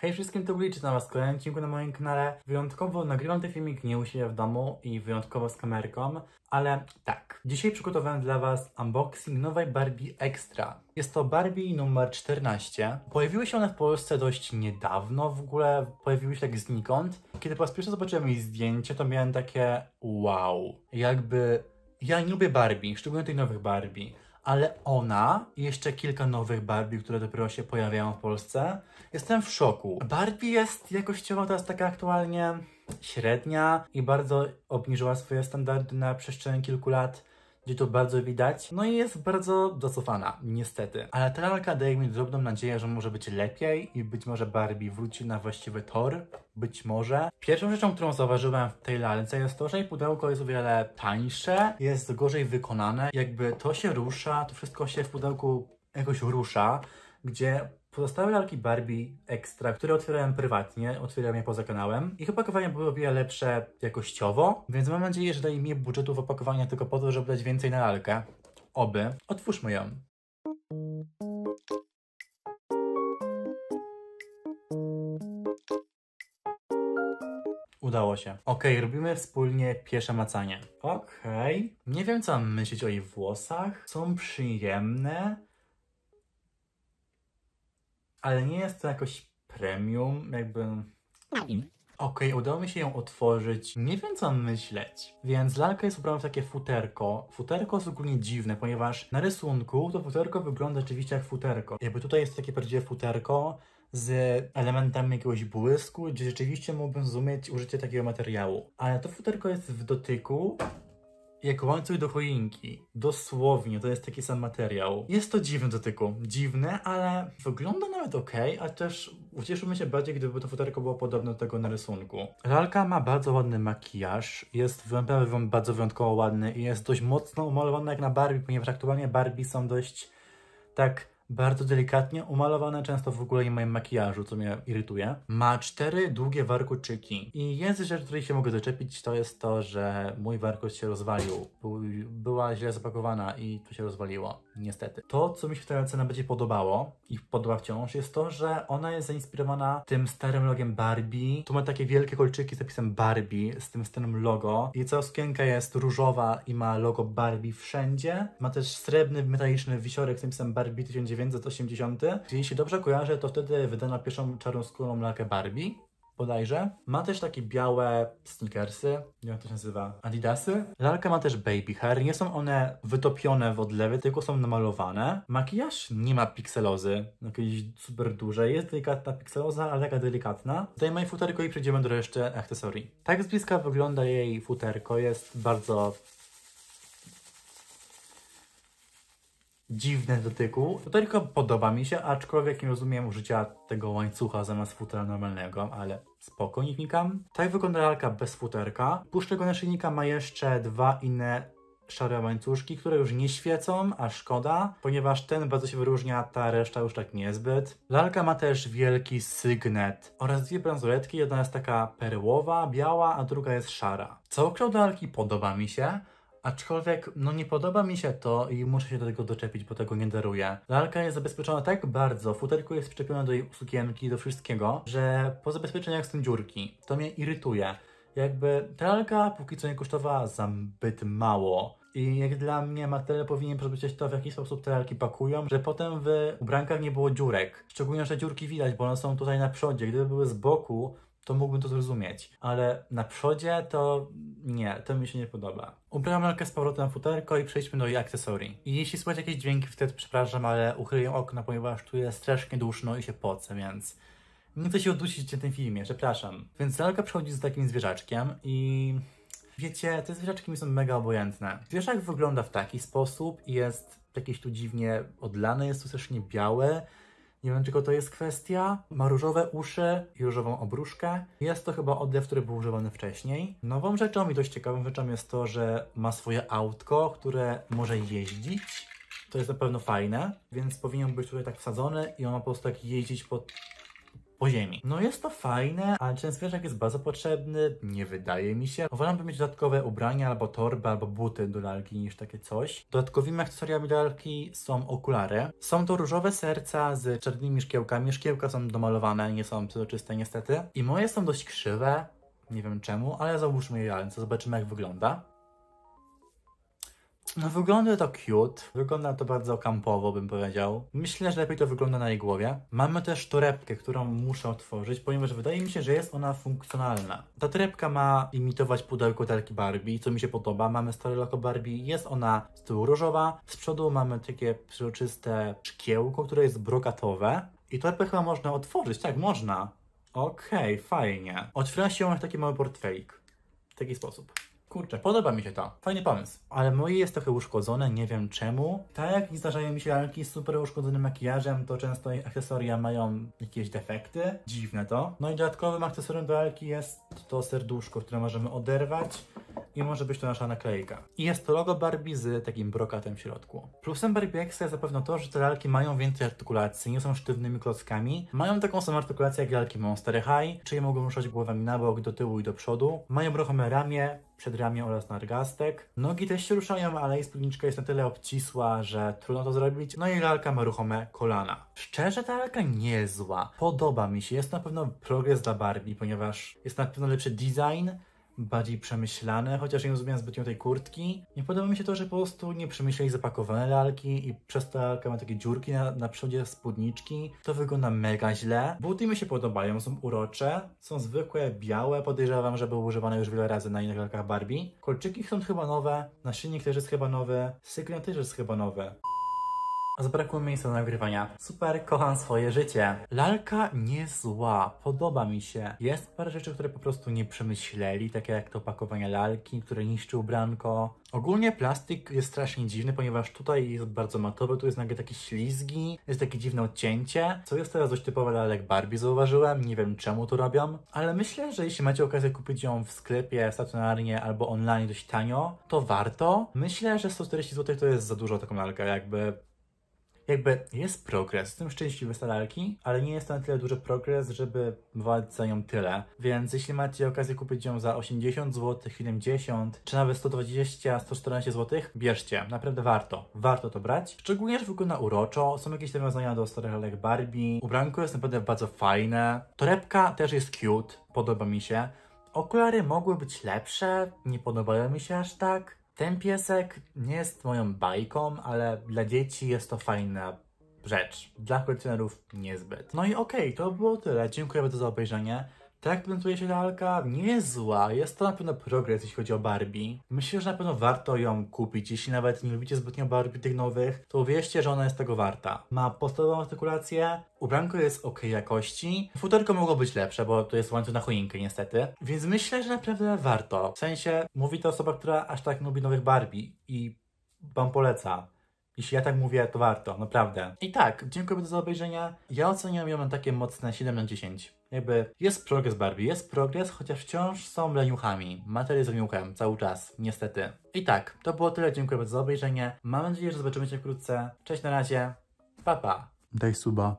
Hej wszystkim, to Glitch, na was w kolejnym odcinku na moim kanale. Wyjątkowo nagrywam ten filmik nie u siebie w domu i wyjątkowo z kamerką, ale tak. Dzisiaj przygotowałem dla was unboxing nowej Barbie Extra. Jest to Barbie numer 14. Pojawiły się one w Polsce dość niedawno, w ogóle pojawiły się tak znikąd. Kiedy po raz pierwszy zobaczyłem jej zdjęcie, to miałem takie wow. Jakby... Ja nie lubię Barbie, szczególnie tych nowych Barbie ale ona i jeszcze kilka nowych Barbie, które dopiero się pojawiają w Polsce, jestem w szoku. Barbie jest jakościowo teraz taka aktualnie średnia i bardzo obniżyła swoje standardy na przestrzeni kilku lat gdzie to bardzo widać. No i jest bardzo docofana, niestety. Ale ta lalka daje mi drobną nadzieję, że może być lepiej i być może Barbie wróci na właściwy tor. Być może. Pierwszą rzeczą, którą zauważyłem w tej lalce jest to, że jej pudełko jest o wiele tańsze, jest gorzej wykonane. Jakby to się rusza, to wszystko się w pudełku jakoś rusza, gdzie Pozostałe lalki Barbie Extra, które otwierałem prywatnie, otwierałem je poza kanałem. Ich opakowania były o wiele lepsze jakościowo, więc mam nadzieję, że daje mi budżetu w opakowania tylko po to, żeby dać więcej na lalkę. Oby. Otwórzmy ją. Udało się. Ok, robimy wspólnie pierwsze macanie. Ok, nie wiem co mam myśleć o jej włosach. Są przyjemne, ale nie jest to jakoś premium, jakby... Okej, okay, udało mi się ją otworzyć. Nie wiem co myśleć. Więc lalka jest ubrana w takie futerko. Futerko jest ogólnie dziwne, ponieważ na rysunku to futerko wygląda rzeczywiście jak futerko. Jakby tutaj jest takie prawdziwe futerko z elementami jakiegoś błysku, gdzie rzeczywiście mógłbym zrozumieć użycie takiego materiału. Ale to futerko jest w dotyku jak łańcuch do choinki. Dosłownie, to jest taki sam materiał. Jest to dziwne dotyku. Dziwne, ale wygląda nawet ok, a też ucieszyłbym się bardziej, gdyby to futerko było podobne do tego na rysunku. Lalka ma bardzo ładny makijaż, jest naprawdę bardzo wyjątkowo ładny i jest dość mocno umalowana jak na Barbie, ponieważ aktualnie Barbie są dość tak bardzo delikatnie umalowane, często w ogóle nie mają makijażu, co mnie irytuje. Ma cztery długie warkoczyki i jest rzecz, której się mogę doczepić, to jest to, że mój warkoč się rozwalił. była źle zapakowana i to się rozwaliło, niestety. To, co mi się w tej ocenie najbardziej podobało i podoba wciąż, jest to, że ona jest zainspirowana tym starym logiem Barbie. Tu ma takie wielkie kolczyki z napisem Barbie, z tym starym logo i cała sukienka jest różowa i ma logo Barbie wszędzie. Ma też srebrny, metaliczny wisiorek z napisem Barbie 1900 1980. Jeśli dobrze kojarzę, to wtedy wydano pierwszą czarnoskórą lalkę Barbie bodajże. Ma też takie białe sneakersy, jak to się nazywa, adidasy. Lalka ma też baby hair, nie są one wytopione w odlewie, tylko są namalowane. Makijaż nie ma pikselozy, jakiejś super dużej, jest delikatna pikseloza, ale taka delikatna. Zdejmę jej futerko i przejdziemy do reszty akcesorii. Tak z bliska wygląda jej futerko, jest bardzo dziwne w dotyku. Tylko podoba mi się, aczkolwiek nie rozumiem użycia tego łańcucha zamiast futera normalnego, ale spoko, nie wnikam. Tak wygląda lalka bez futerka. Oprócz tego naszyjnika ma jeszcze dwa inne szare łańcuszki, które już nie świecą, a szkoda, ponieważ ten bardzo się wyróżnia, ta reszta już tak niezbyt. Lalka ma też wielki sygnet oraz dwie bransoletki, jedna jest taka perłowa, biała, a druga jest szara. Całokształt lalki podoba mi się, Aczkolwiek, no nie podoba mi się to i muszę się do tego doczepić, bo tego nie daruję. Lalka jest zabezpieczona tak bardzo, futerko jest przyczepione do jej sukienki, do wszystkiego, że po zabezpieczeniach są dziurki. To mnie irytuje. Jakby ta lalka póki co nie kosztowała zbyt mało. I jak dla mnie Mattel powinien przemyśleć to, w jaki sposób te lalki pakują, że potem w ubrankach nie było dziurek. Szczególnie, że dziurki widać, bo one są tutaj na przodzie. Gdyby były z boku, to mógłbym to zrozumieć. Ale na przodzie to nie, to mi się nie podoba. Ubrałem lalkę z powrotem na futerko i przejdźmy do jej akcesorii. I jeśli słychać jakieś dźwięki, wtedy przepraszam, ale uchyliłem okno, ponieważ tu jest strasznie duszno i się pocę, więc nie chcę się udusić w tym filmie, przepraszam. Więc lalka przychodzi z takim zwierzaczkiem i... Wiecie, te zwierzaczki mi są mega obojętne. Zwierzak wygląda w taki sposób i jest jakieś tu dziwnie odlane, jest tu strasznie białe, nie wiem, czego to jest kwestia. Ma różowe uszy i różową obruszkę. Jest to chyba odlew, który był używany wcześniej. Nową rzeczą i dość ciekawą rzeczą jest to, że ma swoje autko, które może jeździć. To jest na pewno fajne, więc powinien być tutaj tak wsadzony i on ma po prostu tak jeździć po, po ziemi. No jest to fajne, ale ten zwierzak jest bardzo potrzebny? Nie wydaje mi się. Wolałbym mieć dodatkowe ubrania, albo torby, albo buty do lalki niż takie coś. Dodatkowymi akcesoriami do lalki są okulary. Są to różowe serca z czarnymi szkiełkami. Szkiełka są domalowane, nie są przezroczyste niestety. I moje są dość krzywe. Nie wiem czemu, ale załóżmy je ręce, zobaczymy jak wygląda. No wygląda to cute, wygląda to bardzo kampowo bym powiedział. Myślę, że lepiej to wygląda na jej głowie. Mamy też torebkę, którą muszę otworzyć, ponieważ wydaje mi się, że jest ona funkcjonalna. Ta torebka ma imitować pudełko talki Barbie, co mi się podoba. Mamy stare loko Barbie, jest ona z tyłu różowa, z przodu mamy takie przejrzyste szkiełko, które jest brokatowe. I torebkę chyba można otworzyć, tak, można. Okej, okay, fajnie. Otwiera się ją jak taki mały portfelik. W taki sposób. Kurczę, podoba mi się to. Fajny pomysł. Ale moje jest trochę uszkodzone, nie wiem czemu. Tak jak zdarzają mi się lalki z super uszkodzonym makijażem, to często ich akcesoria mają jakieś defekty. Dziwne to. No i dodatkowym akcesorium do lalki jest to serduszko, które możemy oderwać i może być to nasza naklejka. I jest to logo Barbie z takim brokatem w środku. Plusem Barbie Extra jest zapewne to, że te lalki mają więcej artykulacji, nie są sztywnymi klockami. Mają taką samą artykulację jak lalki Monster High, czyli mogą ruszać głowami na bok, do tyłu i do przodu. Mają ruchome ramię, przedramię oraz nadgastek. Nogi też się ruszają, ale jej spódniczka jest na tyle obcisła, że trudno to zrobić. No i lalka ma ruchome kolana. Szczerze, ta lalka nie jest zła. Podoba mi się. Jest na pewno progres dla Barbie, ponieważ jest na pewno lepszy design, bardziej przemyślane, chociaż nie rozumiem zbytnio tej kurtki. Nie podoba mi się to, że po prostu nie przemyśleli zapakowane lalki i przez to lalka ma takie dziurki na, na przodzie spódniczki. To wygląda mega źle. Buty mi się podobają, są urocze, są zwykłe, białe, podejrzewam, że były używane już wiele razy na innych lalkach Barbie. Kolczyki są chyba nowe, naszyjnik też jest chyba nowy, syklin też jest chyba nowy. Zabrakło miejsca do nagrywania. Super, kocham swoje życie. Lalka nie zła, podoba mi się. Jest parę rzeczy, które po prostu nie przemyśleli, takie jak to pakowanie lalki, które niszczy ubranko. Ogólnie plastik jest strasznie dziwny, ponieważ tutaj jest bardzo matowy, tu jest nagle takie ślizgi, jest takie dziwne odcięcie, co jest teraz dość typowe dla lalek Barbie, zauważyłem, nie wiem czemu to robią, ale myślę, że jeśli macie okazję kupić ją w sklepie, stacjonarnie albo online dość tanio, to warto. Myślę, że 140 zł to jest za dużo taką lalkę, jakby jakby jest progres, jestem szczęśliwy z lalki, ale nie jest to na tyle duży progres, żeby walczyć za nią tyle. Więc jeśli macie okazję kupić ją za 80 zł, 70 czy nawet 120, 114 zł, bierzcie. Naprawdę warto. Warto to brać. Szczególnie, że wygląda uroczo. Są jakieś nawiązania do starych lalek Barbie. Ubranko jest naprawdę bardzo fajne. Torebka też jest cute. Podoba mi się. Okulary mogły być lepsze, nie podobają mi się aż tak. Ten piesek nie jest moją bajką, ale dla dzieci jest to fajna rzecz. Dla kolekcjonerów niezbyt. No i okej, okay, to było tyle. Dziękuję bardzo za obejrzenie. Tak prezentuje się lalka, nie jest zła, jest to na pewno progres, jeśli chodzi o Barbie. Myślę, że na pewno warto ją kupić, jeśli nawet nie lubicie zbytnio Barbie tych nowych, to uwierzcie, że ona jest tego warta. Ma podstawową artykulację, ubranko jest ok jakości, futerko mogło być lepsze, bo to jest łańcuch na choinkę niestety, więc myślę, że naprawdę warto. W sensie, mówi to osoba, która aż tak lubi nowych Barbie i wam poleca. Jeśli ja tak mówię, to warto, naprawdę. I tak, dziękuję bardzo za obejrzenie. Ja oceniam ją na takie mocne 7 na 10. Jakby jest progres Barbie, jest progres, chociaż wciąż są leniuchami. Materiał z leniuchem cały czas, niestety. I tak, to było tyle, dziękuję bardzo za obejrzenie. Mam nadzieję, że zobaczymy się wkrótce. Cześć na razie, pa pa. Daj suba.